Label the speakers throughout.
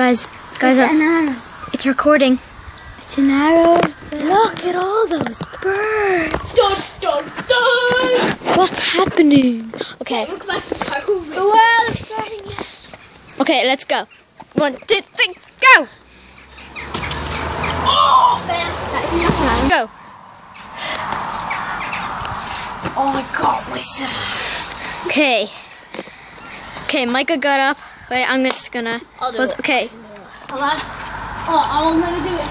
Speaker 1: Guys, guys,
Speaker 2: It's
Speaker 1: uh,
Speaker 2: an arrow.
Speaker 1: it's recording.
Speaker 2: It's an arrow.
Speaker 1: Look at all those birds.
Speaker 3: Dun, dun, dun.
Speaker 1: What's happening? Okay,
Speaker 3: Look back to the parkour video.
Speaker 2: Well, it's starting.
Speaker 1: okay, let's go. One, two, three, go!
Speaker 3: Oh.
Speaker 1: Go.
Speaker 3: Oh, I got myself.
Speaker 1: Okay. Okay, Micah got up. Wait, I'm just gonna.
Speaker 3: I'll do
Speaker 1: was-
Speaker 3: it.
Speaker 1: Okay,
Speaker 3: on. Oh, I'm gonna do it.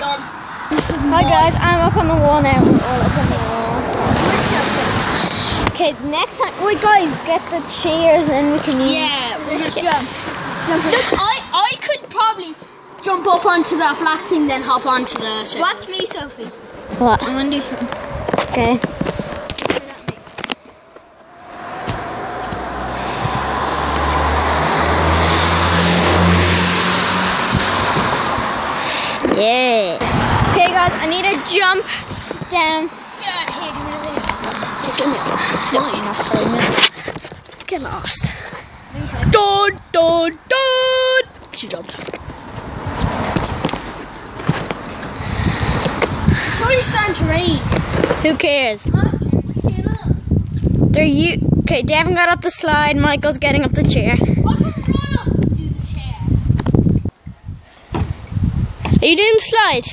Speaker 3: Done.
Speaker 1: Hi guys, I'm up on the wall now. We're all up on the wall. Okay, next time, wait guys, get the chairs and we can use.
Speaker 3: Yeah, we'll just jump. Look, I, I could probably jump up onto that flat thing, then hop onto the. Ship.
Speaker 2: Watch me, Sophie.
Speaker 1: What?
Speaker 2: I'm gonna do something.
Speaker 1: Okay. Yeah. Okay guys, I need to jump down.
Speaker 3: Yeah, here, give me the video.
Speaker 1: Get lost. Dun dun dun. She jumped.
Speaker 3: It's starting to rain.
Speaker 1: Who cares? They're you. Okay, Devin got up the slide. Michael's getting up the chair.
Speaker 3: I can run up and do the chair.
Speaker 1: Are you doing the slide?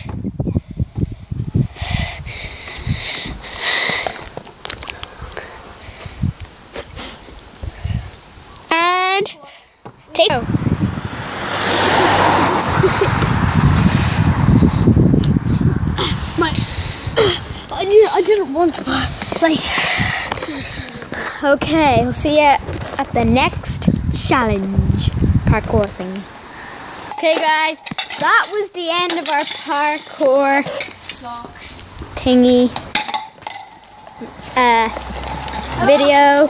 Speaker 1: And take. Oh.
Speaker 3: Didn't, I didn't want to, but like,
Speaker 1: Okay, we'll see you at the next challenge parkour thing. Okay, guys, that was the end of our parkour
Speaker 3: socks.
Speaker 1: thingy uh, video.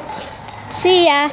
Speaker 1: See ya.